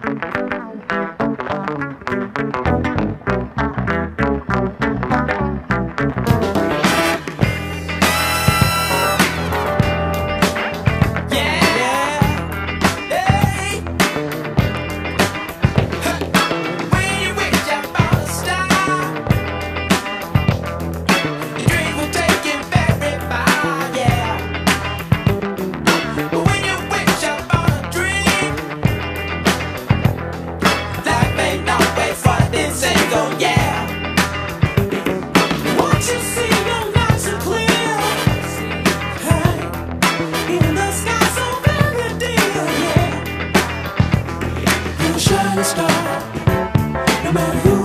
Thank you. kind star, no matter who.